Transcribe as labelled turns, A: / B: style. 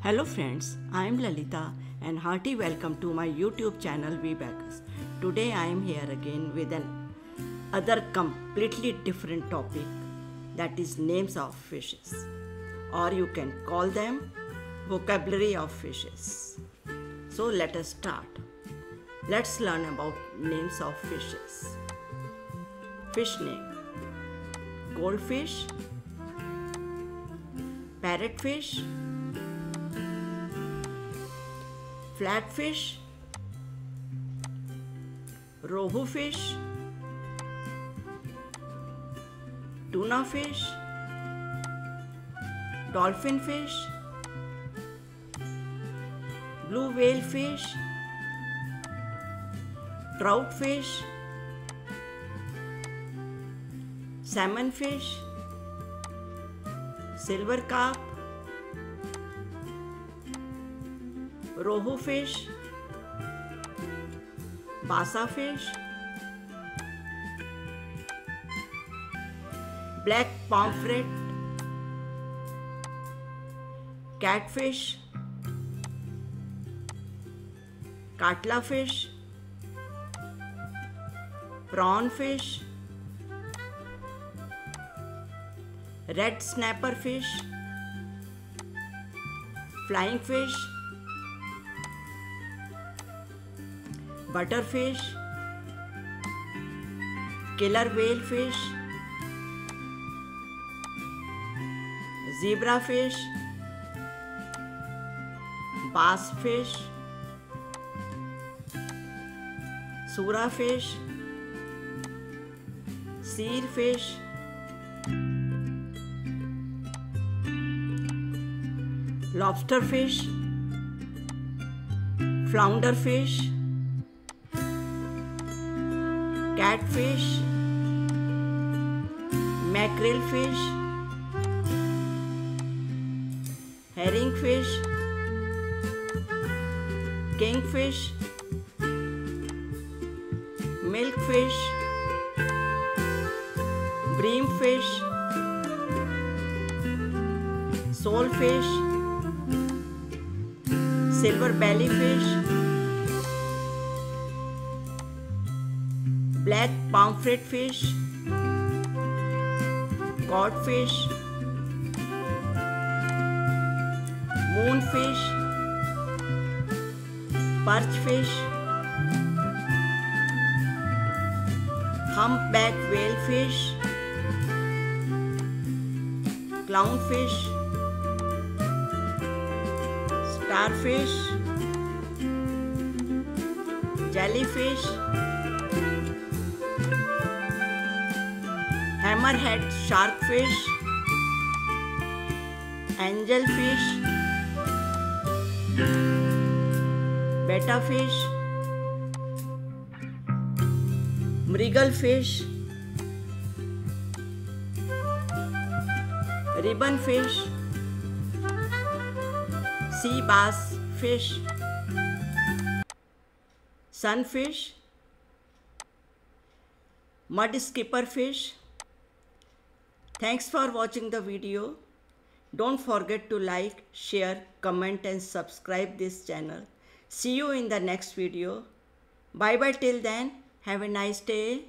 A: Hello friends, I am Lalita and hearty welcome to my YouTube channel VBackers. Today I am here again with an other completely different topic that is names of fishes or you can call them vocabulary of fishes. So let us start. Let's learn about names of fishes. Fish name Goldfish Parrotfish flatfish, rohu fish, tuna fish, dolphin fish, blue whale fish, trout fish, salmon fish, silver carp, rohu fish, basa fish, black pomfret, catfish, catla fish, prawn fish, red snapper fish, flying fish butterfish killer whale fish zebra fish bass fish sura fish seer fish lobster fish flounder fish catfish, mackerel fish, herring fish, kingfish, milkfish, bream fish, soulfish, silver belly fish, black pomfret fish, codfish, moonfish, perchfish, humpback whale fish, clownfish, starfish, jellyfish, hammer head shark fish angel fish betta fish mrigal fish ribbon fish sea bass fish sunfish mud skipper fish Thanks for watching the video. Don't forget to like, share, comment and subscribe this channel. See you in the next video. Bye bye till then. Have a nice day.